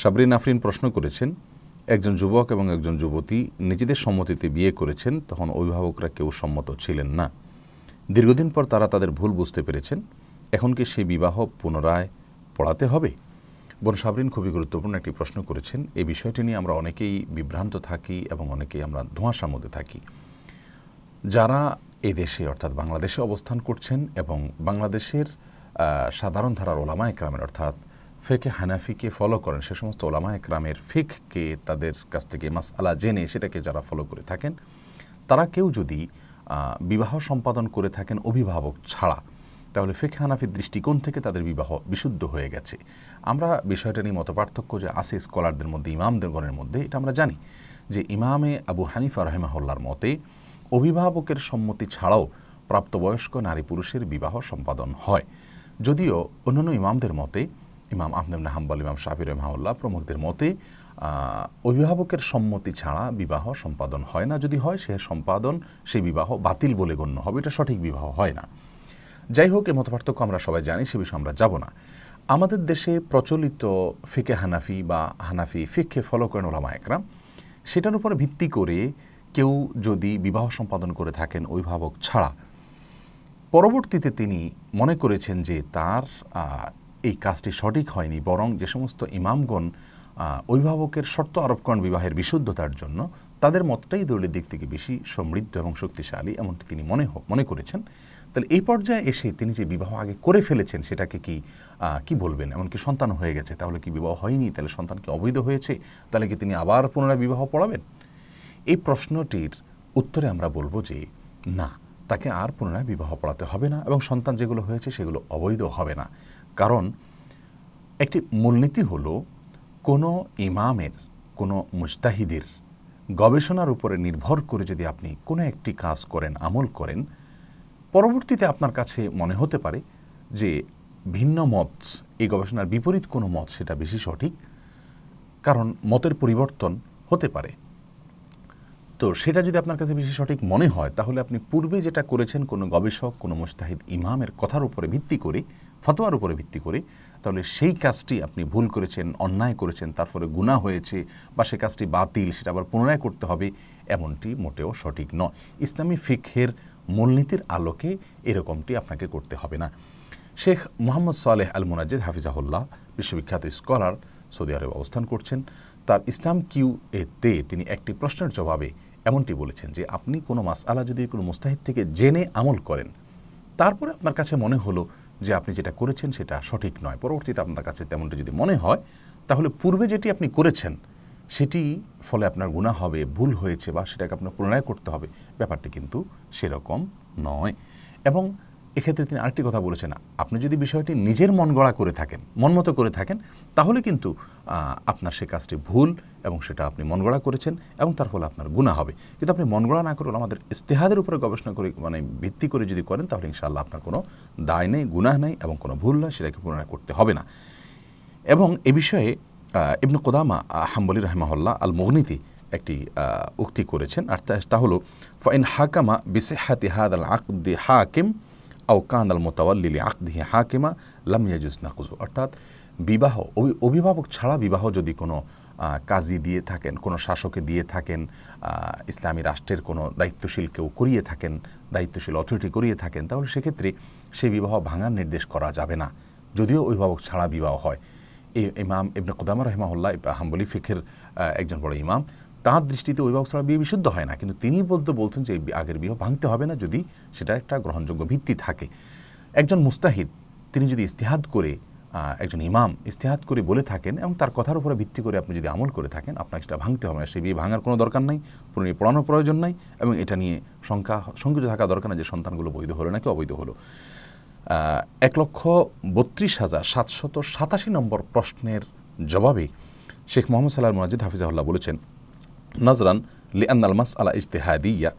সাবরিন আফরিন প্রশ্ন করেছেন, একজন যুবক এবং একজন যুবতী নিজেদের সম্মতিতে বিয়ে করেছেন, তখন অভিভাবকরা কেউ সম্মত ছিলেন না। দীর্ঘদিন পর তারা তাদের ভুল বুঝতে পেরেছেন। এখন কি সেই বিবাহ পুনরায় পড়াতে হবে? বোন সাবরিন খুবই গুরুত্বপূর্ণ একটি প্রশ্ন করেছেন। এই বিষয়টি নিয়ে আমরা অনেকেই বিভ্রান্ত থাকি এবং অনেকেই আমরা ধোঁয়াশার মধ্যে থাকি। যারা এই দেশে অর্থাৎ বাংলাদেশে অবস্থান করছেন এবং বাংলাদেশের সাধারণ ধারার ওলামা একরামের অর্থাৎ ফেকে হানাফিকে ফলো করেন। সে সমস্ত ওলামা একরামের ফিককে তাদের কাছ থেকে মাসআলা জেনে সেটাকে যারা ফলো করে থাকেন, তারা কেউ যদি বিবাহ সম্পাদন করে থাকেন অভিভাবক ছাড়া, তাহলে ফেক হানাফির দৃষ্টিকোণ থেকে তাদের বিবাহ বিশুদ্ধ হয়ে গেছে। আমরা বিষয়টা নিয়ে মত পার্থক্য যে আছে স্কলারদের মধ্যে ইমামদের গণের মধ্যে, এটা আমরা জানি যে ইমামে আবু হানিফা রহেমাহুল্লার মতে, অভিভাবকের সম্মতি ছাড়াও প্রাপ্তবয়স্ক নারী পুরুষের বিবাহ সম্পাদন হয়। যদিও অন্যান্য ইমামদের মতে ইমাম আহমেদ হাম্বল, ইমাম শাহির রহমাউল্লাহ প্রমুখদের মতে অভিভাবকের সম্মতি ছাড়া বিবাহ সম্পাদন হয় না। যদি হয়, সে সম্পাদন সেই বিবাহ বাতিল বলে গণ্য হবে। এটা সঠিক বিবাহ হয় না। যাই হোক, এ মত পার্থক্য আমরা সবাই জানি, সে বিষয়ে আমরা যাব না। আমাদের দেশে প্রচলিত ফিকে হানাফি বা হানাফি ফিককে ফলো করেন ওলামা একরাম। সেটার উপর ভিত্তি করে কেউ যদি বিবাহ সম্পাদন করে থাকেন অভিভাবক ছাড়া, পরবর্তীতে তিনি মনে করেছেন যে তার এই কাজটি সঠিক হয়নি, বরং যে সমস্ত ইমামগণ অভিভাবকের শর্ত আরোপ করেন বিবাহের বিশুদ্ধতার জন্য, তাদের মতটাই দলীয় দিক থেকে বেশি সমৃদ্ধ এবং শক্তিশালী, এমনটি তিনি মনে মনে করেছেন। তাহলে এই পর্যায়ে এসে তিনি যে বিবাহ আগে করে ফেলেছেন, সেটাকে কি কি বলবেন? এমনকি সন্তান হয়ে গেছে, তাহলে কি বিবাহ হয়নি? তাহলে সন্তান কি অবৈধ হয়েছে? তাহলে কি তিনি আবার পুনরায় বিবাহ পড়াবেন? এই প্রশ্নটির উত্তরে আমরা বলব যে, না, তাকে আর পুনরায় বিবাহ পড়াতে হবে না এবং সন্তান যেগুলো হয়েছে সেগুলো অবৈধ হবে না। কারণ একটি মূলনীতি হলো কোনো ইমামের, কোনো মুস্তাহিদের গবেষণার উপরে নির্ভর করে যদি আপনি কোনো একটি কাজ করেন, আমল করেন, পরবর্তীতে আপনার কাছে মনে হতে পারে যে ভিন্ন মত, এই গবেষণার বিপরীত কোনো মত সেটা বেশি সঠিক, কারণ মতের পরিবর্তন হতে পারে। তো সেটা যদি আপনার কাছে বেশি সঠিক মনে হয়, তাহলে আপনি পূর্বে যেটা করেছেন, কোনো গবেষক, কোনো মুস্তাহিদ ইমামের কথার উপরে ভিত্তি করে, ফতোয়ার উপরে ভিত্তি করে, তাহলে সেই কাজটি আপনি ভুল করেছেন, অন্যায় করেছেন তারপরে গুণা হয়েছে বা সে কাজটি বাতিল, সেটা আবার পুনরায় করতে হবে, এমনটি মোটেও সঠিক নয়। ইসলামী ফিকহের মূলনীতির আলোকে এরকমটি আপনাকে করতে হবে না। শেখ মোহাম্মদ সালেহ আল মুনাজিদ হাফিজাহুল্লাহ, বিশ্ববিখ্যাত স্কলার সৌদি আরবে অবস্থান করছেন। তার ইসলাম কিউ এতে তিনি একটি প্রশ্নের জবাবে এমনটি বলেছেন যে আপনি কোনো মাস আলা যদি কোনো মুস্তাহিদ থেকে জেনে আমল করেন, তারপরে আপনার কাছে মনে হলো যে আপনি যেটা করেছেন সেটা সঠিক নয়। পরবর্তীতে আপনার কাছে তেমনটি যদি মনে হয়, তাহলে পূর্বে যেটি আপনি করেছেন, সেটি ফলে আপনার গুণা হবে, ভুল হয়েছে বা সেটাকে আপনার পুনরায় করতে হবে। ব্যাপারটি কিন্তু সেরকম নয়। এবং এক্ষেত্রে তিনি আরেকটি কথা বলেছেন, আপনি যদি বিষয়টি নিজের মন গড়া করে থাকেন, মন মতো করে থাকেন, তাহলে কিন্তু আপনার সে কাজটি ভুল এবং সেটা আপনি মন গড়া করেছেন এবং তার ফলে আপনার গুণা হবে। কিন্তু আপনি মন গড়া না করে আমাদের ইস্তেহাদের উপরে গবেষণা করে মানে ভিত্তি করে যদি করেন, তাহলে ইনশাআল্লাহ আপনার কোনো দায় নেই, গুনাহ নেই এবং কোনো ভুল নয় সেটাকে পুনরায় করতে হবে না। এবং এ বিষয়ে ইবনু কোদামা হাম্বলি রহমাহুল্লাহ আল মগনীতি একটি উক্তি করেছেন। আর তা হলো, ফাইন হাকামা বিসেহাতি হাদ আল আকদি হাকিম আও কান আল মোতাওয়াল্লিলি আকদিহি হাকিমা লাম ইয়াজুজ নাকুজু। অর্থাৎ বিবাহ অভিভাবক ছাড়া বিবাহ যদি কোনো কাজী দিয়ে থাকেন, কোনো শাসকে দিয়ে থাকেন ইসলামী রাষ্ট্রের কোনো দায়িত্বশীল কেউ করিয়ে থাকেন, দায়িত্বশীল অথরিটি করিয়ে থাকেন, তাহলে সেক্ষেত্রে সেই বিবাহ ভাঙার নির্দেশ করা যাবে না। যদিও অভিভাবক ছাড়া বিবাহ হয়। এই ইমাম ইবনে কোদামা রহমাউল্লাহ হাম্বলি ফিখের একজন বড় ইমাম, তাঁর দৃষ্টিতে অভিভাবক ছাড়া বিয়ে বিশুদ্ধ হয় না। কিন্তু তিনি বলতে, বলছেন যে আগের বিবাহ ভাঙতে হবে না যদি সেটা একটা গ্রহণযোগ্য ভিত্তি থাকে। একজন মুস্তাহিদ, তিনি যদি ইস্তেহাদ করে একজন ইমাম ইস্তেহাত করে বলে থাকেন এবং তার কথার উপরে ভিত্তি করে আপনি যদি আমল করে থাকেন, আপনাকে সেটা ভাঙতে হবে না। সে বিয়ে ভাঙার কোনো দরকার নাই পুরনো পড়ানোর প্রয়োজন নাই এবং এটা নিয়ে শঙ্কা সংকিত থাকা দরকার না যে সন্তানগুলো বৈধ হলো নাকি অবৈধ হলো। এক লক্ষ বত্রিশ হাজার সাতশত সাতাশি নম্বর প্রশ্নের জবাবে শেখ মোহাম্মদ সাল্লাহ মনাজিদ হাফিজাহুল্লাহ বলেছেন, নজরান লিয়ান্নাল মাস আলা ইজতেহাদিয়া,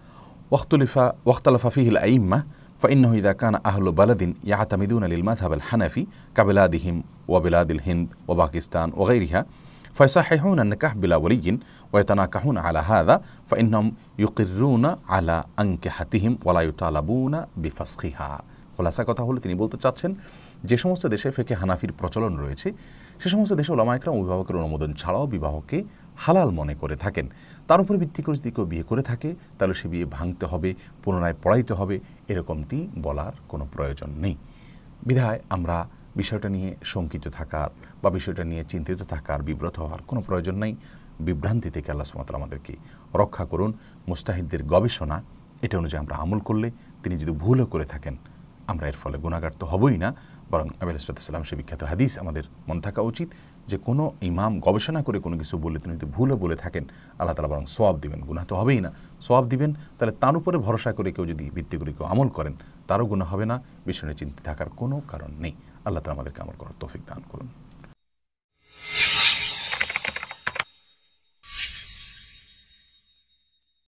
ওয়াখতুলিফা, ওয়াখতালফা ফিহিল আইম্মা فإنه إذا كان أهل بلد يعتمدون للمذهب الحنفي كبلادهم وبلاد الهند وباكستان وغيرها فيصححون النكاح بلا ولي ويتناكحون على هذا فإنهم يقرون على أنكحتهم ولا يطالبون بفسخها খোলাসা কথা হলে তিনি বলতে চাচ্ছেন যে সমস্ত দেশে ফেকে হানাফির প্রচলন রয়েছে সে সমস্ত দেশে ওলামা একরাম অভিভাবকের অনুমোদন ছাড়াও বিবাহকে হালাল মনে করে থাকেন তার উপরে ভিত্তি করে যদি কেউ বিয়ে করে থাকে তাহলে সে বিয়ে ভাঙতে হবে পুনরায় পড়াইতে হবে এরকমটি বলার কোনো প্রয়োজন নেই। বিধায় আমরা বিষয়টা নিয়ে শঙ্কিত থাকার বা বিষয়টা নিয়ে চিন্তিত থাকার বিব্রত হওয়ার কোনো প্রয়োজন নাই। বিভ্রান্তি থেকে আল্লাহ সুমাতাল আমাদেরকে রক্ষা করুন। মুস্তাহিদদের গবেষণা, এটা অনুযায়ী আমরা আমল করলে তিনি যদি ভুলও করে থাকেন, আমরা এর ফলে গুণাগার তো হবই না। বরং আবির সালাম সে বিখ্যাত হাদিস আমাদের মনে থাকা উচিত। যে কোনো ইমাম গবেষণা করে কোনো কিছু বলে তিনি যদি ভুলও বলে থাকেন, আল্লাহ তালা বরং সোয়াব দিবেন গুণা তো হবেই না। সোয়াব দিবেন, তাহলে তার উপরে ভরসা করে কেউ যদি ভিত্তি করে কেউ আমল করেন, তারও গুণা হবে না, বিষয়ে চিন্তা থাকার কোনো কারণ নেই। আল্লাহ তালা আমাদেরকে আমল করার তৌফিক দান করুন।